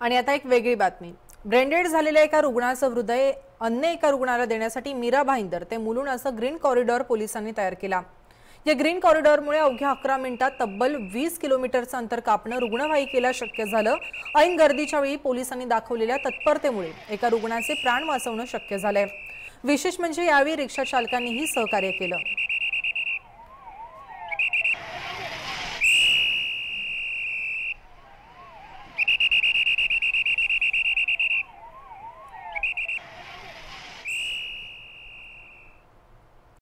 आणि आता एक वेगळी बातमी. ब्रेंडेड झालेल्या एका रुग्णाचं हृदय अन्य एका रुग्णाला देण्यासाठी मीरा भाईंदर ते मुलून असं ग्रीन कॉरिडॉर पोलिसांनी तयार केला. या ग्रीन कॉरिडॉरमुळे अवघ्या अकरा मिनिटात तब्बल वीस किलोमीटरचं अंतर कापणं रुग्णवाहिकेला शक्य झालं. ऐन गर्दीच्या वेळी पोलिसांनी दाखवलेल्या तत्परतेमुळे एका रुग्णाचे प्राण वाचवणं शक्य झालंय. विशेष म्हणजे यावेळी रिक्षा चालकांनीही सहकार्य केलं.